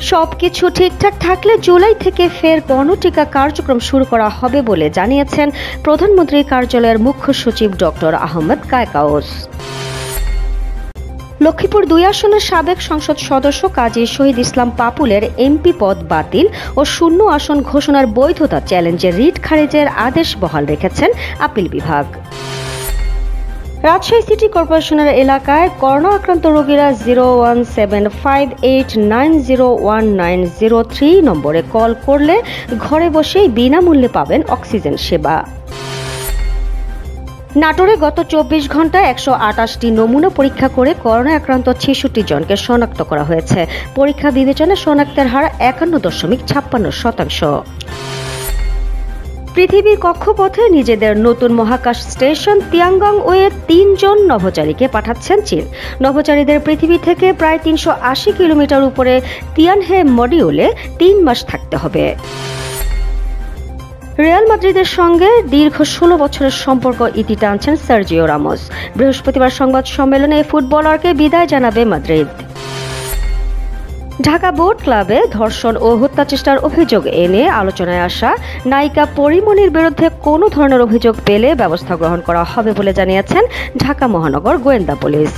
সবকিছু ঠিকঠাক থাকলে জুলাই থেকে ফের গণটিকা কার্যক্রম শুরু করা হবে বলে জানিয়েছেন প্রধানমন্ত্রী কার্যালয়ের মুখ্য সচিব ডক্টর আহমদ কায়কাউস। লক্ষ্মীপুর দুই আসনের সাবেক সংসদ সদস্য কাজী শহীদ ইসলাম পাপুলের এমপি পদ বাতিল ও শূন্য আসন ঘোষণার বৈধতা চ্যালেঞ্জে রিট খারিজের আদেশ বহাল রেখেছেন আপিল বিভাগ। রাজশাহী সিটি কর্পোরেশনের এলাকায় করোনা আক্রান্ত রোগীরা zero one seven five eight nine zero one nine zero three নম্বরে কল করলে ঘরে বসেই বিনামূল্যে পাবেন অক্সিজেন সেবা। নাটোরে গত চব্বিশ ঘন্টায় একশো আটাশটি নমুনা পরীক্ষা করে করোনা আক্রান্ত ছেষট্টি জনকে শনাক্ত করা হয়েছে। পরীক্ষা বিবেচনায় শনাক্তের হার একান্ন দশমিক ছাপ্পান্ন শতাংশ। পৃথিবীর কক্ষপথে নিজেদের নতুন মহাকাশ স্টেশন তিয়াঙ্গং ওয়ে তিনজন নভোচারীকে পাঠাচ্ছেন চীন। নভোচারীদের পৃথিবী থেকে প্রায় তিনশো আশি কিলোমিটার উপরে তিয়ানহে মডিউলে তিন মাস থাকতে হবে। রিয়াল মাদ্রিদের সঙ্গে দীর্ঘ ষোলো বছরের সম্পর্ক ইতি টানছেন সার্জিও রামোস। বৃহস্পতিবার সংবাদ সম্মেলনে ফুটবলারকে বিদায় জানাবে মাদ্রিদ। ঢাকা বোর্ড ক্লাবে ধর্ষণ ও হত্যা চেষ্টার অভিযোগ এনে আলোচনায় আসা নায়িকা পরিমণির বিরুদ্ধে কোনো ধরনের অভিযোগ পেলে ব্যবস্থা গ্রহণ করা হবে বলে জানিয়েছেন ঢাকা মহানগর গোয়েন্দা পুলিশ।